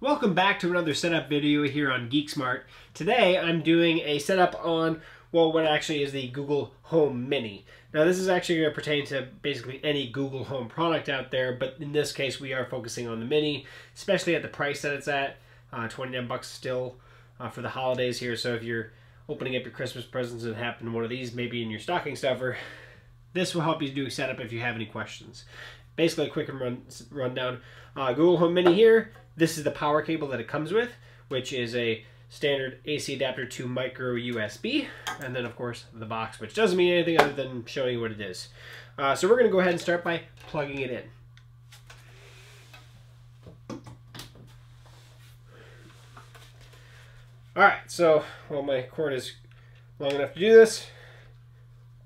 Welcome back to another setup video here on GeekSmart. Today I'm doing a setup on, well, what actually is the Google Home Mini. Now this is actually going to pertain to basically any Google Home product out there, but in this case we are focusing on the Mini, especially at the price that it's at, uh, 29 bucks still uh, for the holidays here, so if you're opening up your Christmas presents and happen one of these maybe in your stocking stuffer, this will help you do a setup if you have any questions. Basically a quick run, rundown. Uh, Google Home Mini here, this is the power cable that it comes with, which is a standard AC adapter to micro USB, and then of course the box, which doesn't mean anything other than showing you what it is. Uh, so we're going to go ahead and start by plugging it in. Alright, so well my cord is long enough to do this.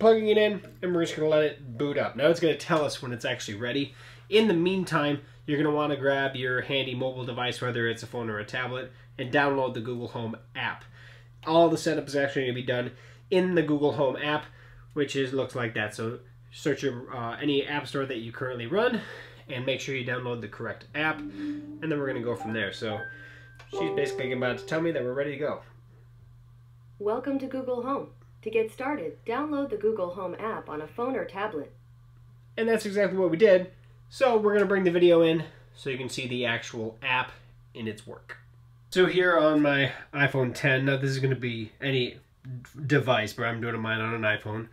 Plugging it in, and we're just going to let it boot up. Now it's going to tell us when it's actually ready. In the meantime, you're going to want to grab your handy mobile device, whether it's a phone or a tablet, and download the Google Home app. All the setup is actually going to be done in the Google Home app, which is looks like that. So search your, uh, any app store that you currently run, and make sure you download the correct app, and then we're going to go from there. So she's basically about to tell me that we're ready to go. Welcome to Google Home. To get started, download the Google Home app on a phone or tablet. And that's exactly what we did. So we're going to bring the video in so you can see the actual app in its work. So here on my iPhone 10, now this is going to be any device, but I'm doing mine on an iPhone.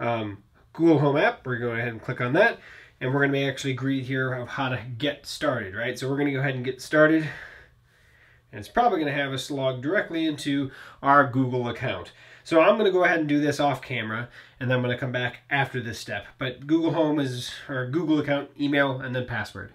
Um, Google Home app, we're going to go ahead and click on that. And we're going to be actually greeted here of how to get started, right? So we're going to go ahead and get started. And it's probably going to have us log directly into our Google account. So I'm going to go ahead and do this off camera, and then I'm going to come back after this step. But Google Home is, or Google account, email, and then password.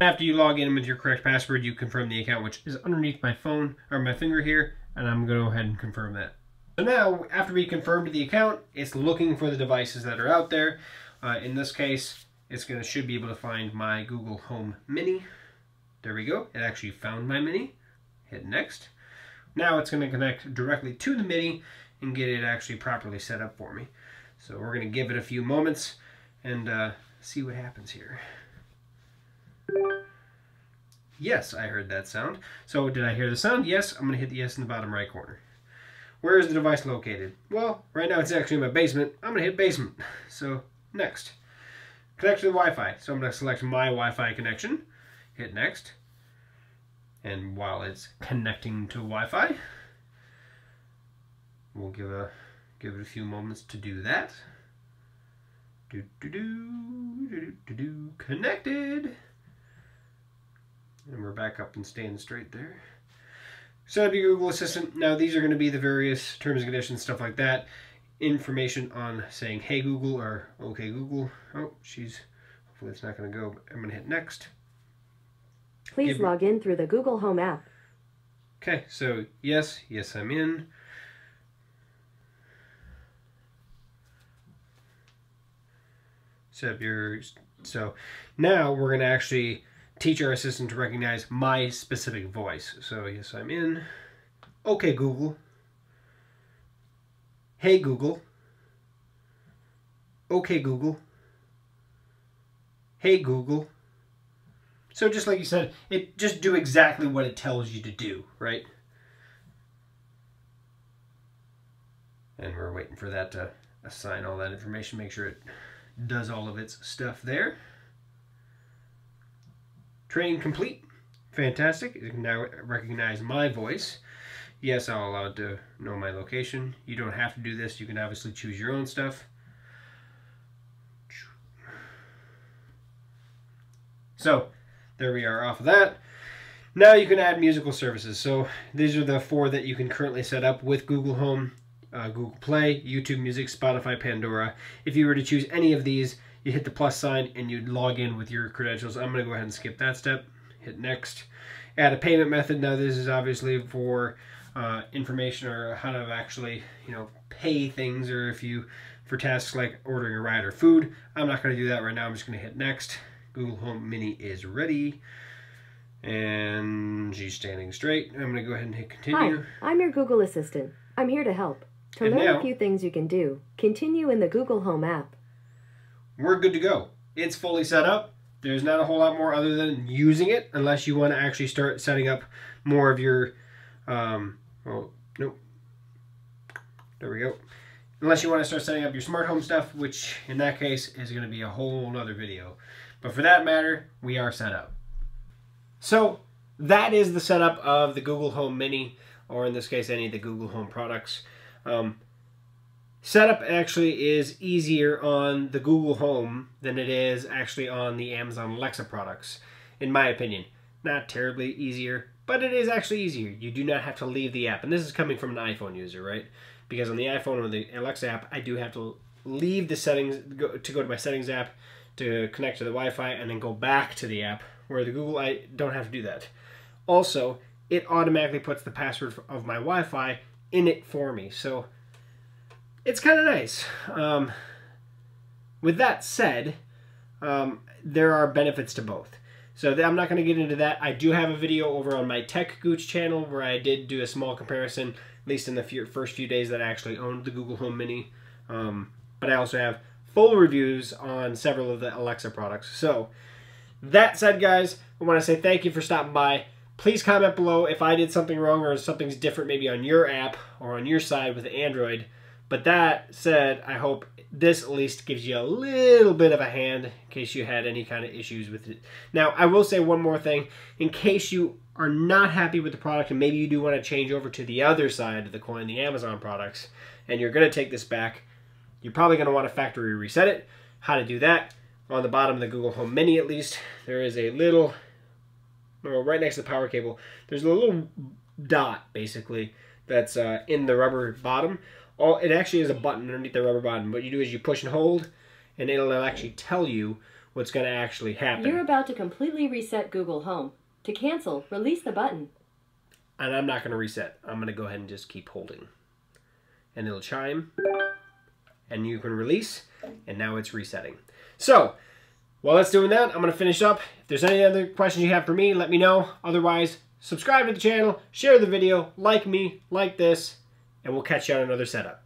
After you log in with your correct password, you confirm the account, which is underneath my phone, or my finger here, and I'm going to go ahead and confirm that. So now, after we confirmed the account, it's looking for the devices that are out there. Uh, in this case, it's going to should be able to find my Google Home Mini. There we go. It actually found my Mini. Hit next. Now it's going to connect directly to the Mini and get it actually properly set up for me. So we're going to give it a few moments and uh, see what happens here. Yes, I heard that sound. So did I hear the sound? Yes, I'm going to hit the yes in the bottom right corner. Where is the device located? Well, right now it's actually in my basement. I'm going to hit basement. So next. Connect to the Wi-Fi. So I'm going to select my Wi-Fi connection. Hit next. And while it's connecting to Wi-Fi, We'll give a give it a few moments to do that. Do do do do do do connected. And we're back up and staying straight there. Up your Google Assistant. Now these are going to be the various terms and conditions, stuff like that. Information on saying hey Google or okay Google. Oh, she's hopefully it's not going to go. I'm going to hit next. Please Give log in through the Google Home app. Okay, so yes, yes I'm in. set up your so now we're going to actually teach our assistant to recognize my specific voice. So yes i'm in. Okay google. Hey google. Okay google. Hey google so just like you said it just do exactly what it tells you to do right and we're waiting for that to assign all that information make sure it does all of its stuff there. Training complete. Fantastic. It can now recognize my voice. Yes, I'll allow it to know my location. You don't have to do this. You can obviously choose your own stuff. So, there we are off of that. Now you can add musical services. So these are the four that you can currently set up with Google Home uh, Google Play, YouTube Music, Spotify, Pandora. If you were to choose any of these, you hit the plus sign and you'd log in with your credentials. I'm going to go ahead and skip that step. Hit next. Add a payment method. Now this is obviously for uh, information or how to actually, you know, pay things or if you, for tasks like ordering a ride or food. I'm not going to do that right now. I'm just going to hit next. Google Home Mini is ready. And she's standing straight. I'm going to go ahead and hit continue. Hi, I'm your Google Assistant. I'm here to help. To and learn now, a few things you can do, continue in the Google Home app. We're good to go. It's fully set up. there's not a whole lot more other than using it unless you want to actually start setting up more of your, um, well, nope. There we go. Unless you want to start setting up your smart home stuff, which in that case is going to be a whole other video. But for that matter, we are set up. So that is the setup of the Google Home Mini, or in this case, any of the Google Home products. Um, setup actually is easier on the Google Home than it is actually on the Amazon Alexa products, in my opinion. Not terribly easier, but it is actually easier. You do not have to leave the app. And this is coming from an iPhone user, right? Because on the iPhone or the Alexa app, I do have to leave the settings to go to my settings app to connect to the Wi-Fi and then go back to the app. Where the Google, I don't have to do that. Also, it automatically puts the password of my Wi-Fi in it for me. So it's kind of nice. Um, with that said, um, there are benefits to both. So I'm not going to get into that. I do have a video over on my Tech Gooch channel where I did do a small comparison, at least in the few, first few days that I actually owned the Google Home Mini. Um, but I also have full reviews on several of the Alexa products. So that said, guys, I want to say thank you for stopping by. Please comment below if I did something wrong or something's different maybe on your app or on your side with Android. But that said, I hope this at least gives you a little bit of a hand in case you had any kind of issues with it. Now, I will say one more thing. In case you are not happy with the product and maybe you do want to change over to the other side of the coin, the Amazon products, and you're going to take this back, you're probably going to want to factory reset it. How to do that? On the bottom of the Google Home Mini, at least, there is a little, well, right next to the power cable, there's a little dot, basically, that's uh, in the rubber bottom all it actually is a button underneath the rubber button. What you do is you push and hold, and it'll actually tell you what's going to actually happen. You're about to completely reset Google Home. To cancel, release the button. And I'm not going to reset. I'm going to go ahead and just keep holding. And it'll chime, and you can release, and now it's resetting. So, while that's doing that, I'm going to finish up. If there's any other questions you have for me, let me know. Otherwise, subscribe to the channel, share the video, like me, like this, and we'll catch you on another setup.